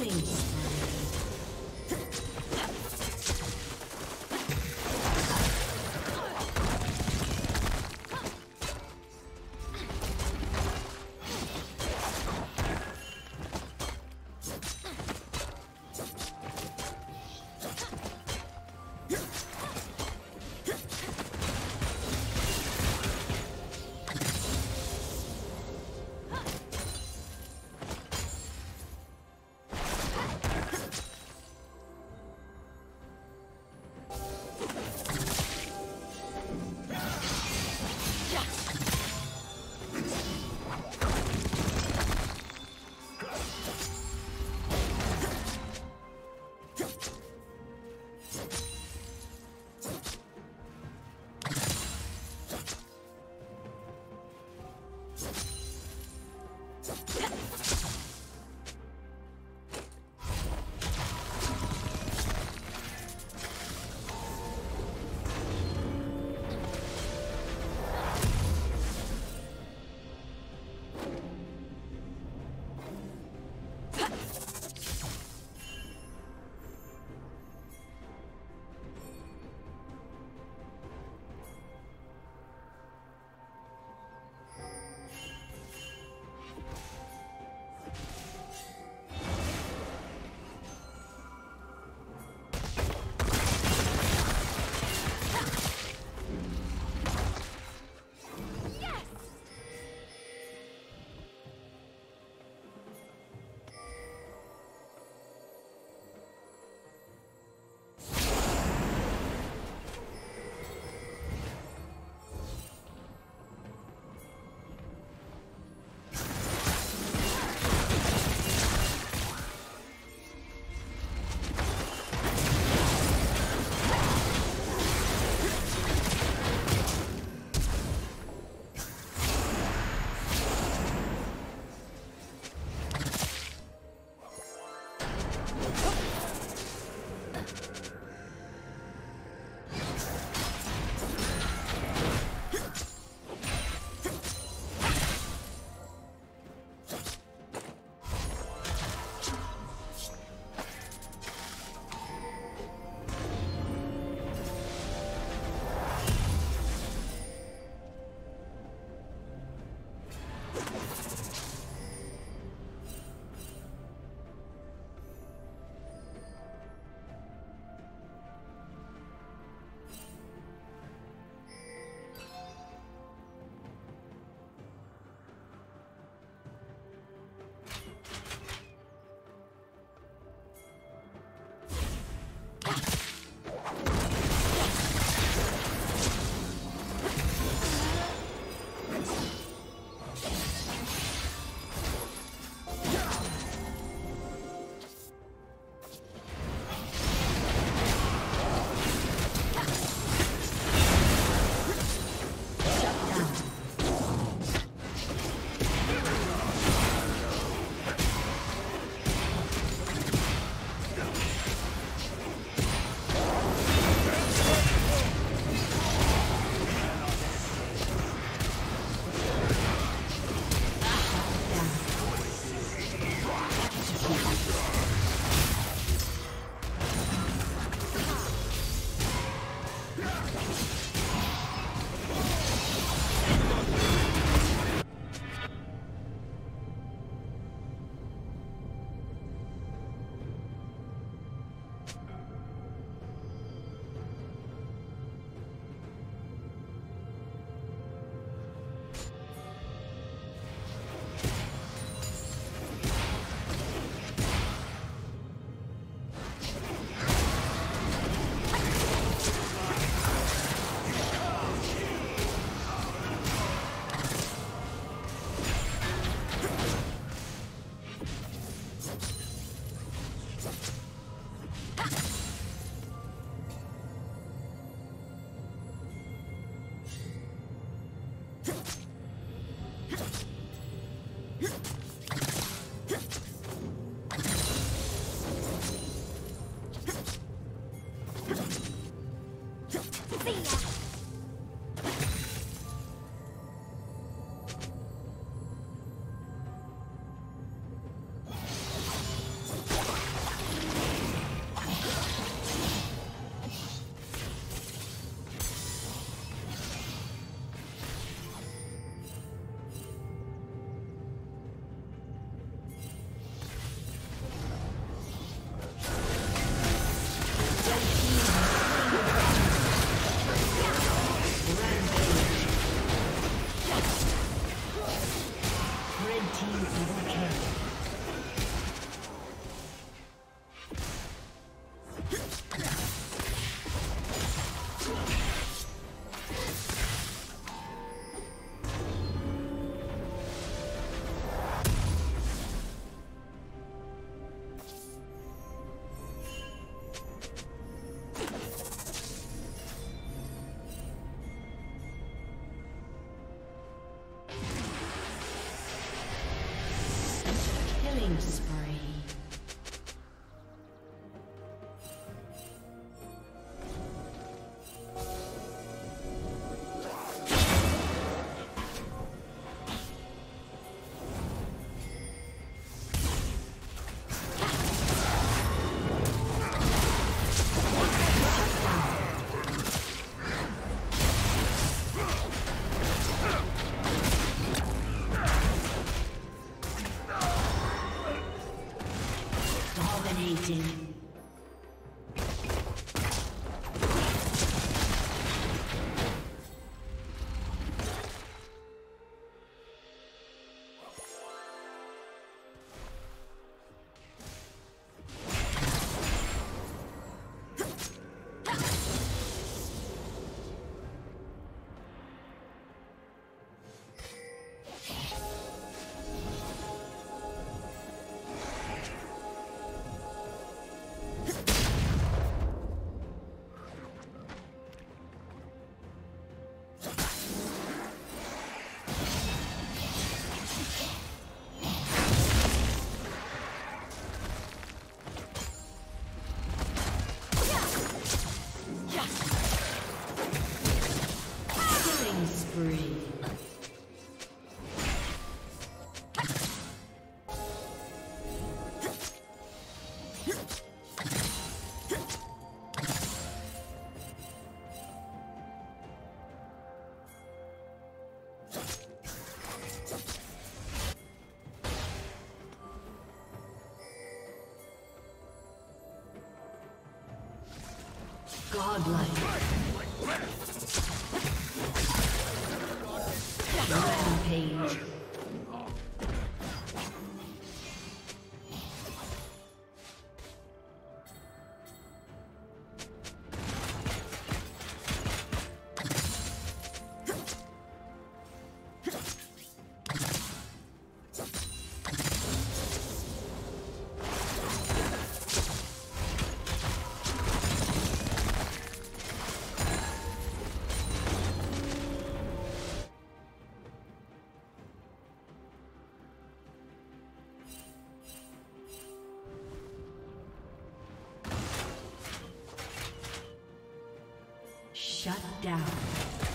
Killing Killing spree. Godlike. Shut down.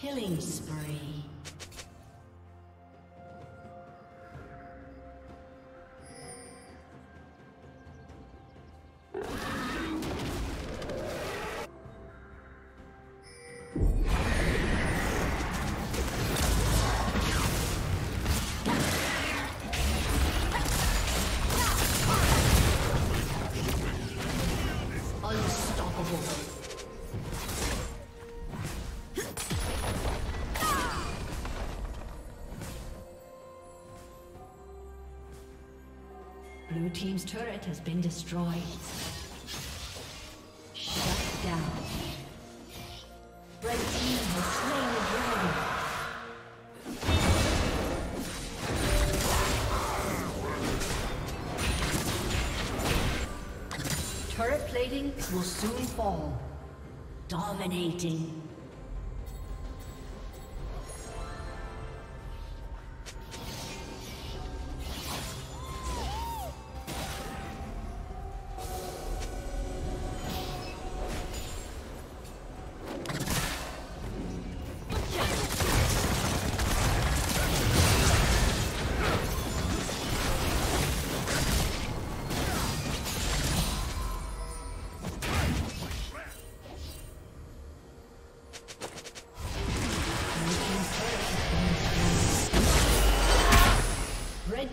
Killing spree. Team's turret has been destroyed. Shut down. Red team has slain. Turret plating will soon fall. Dominating.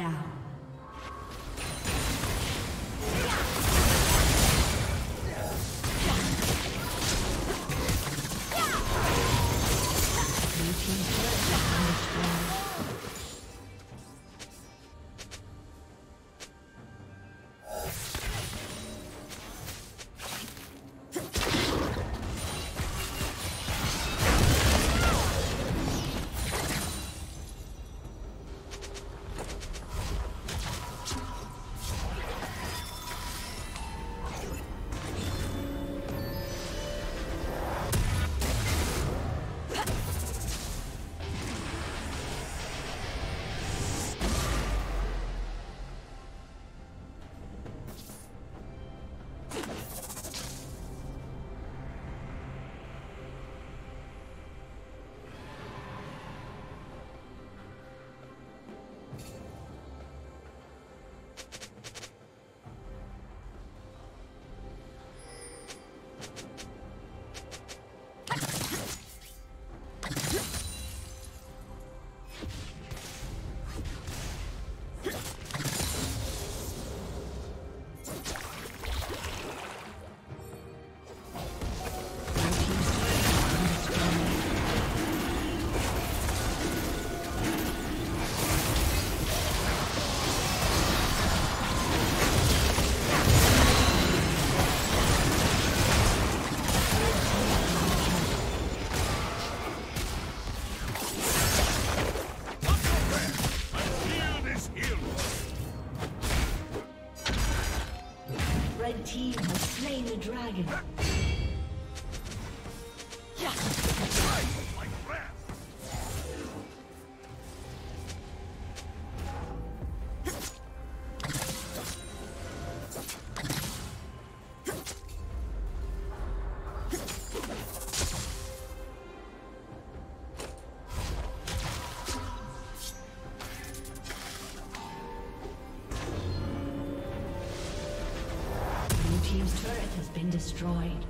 down. Destroyed.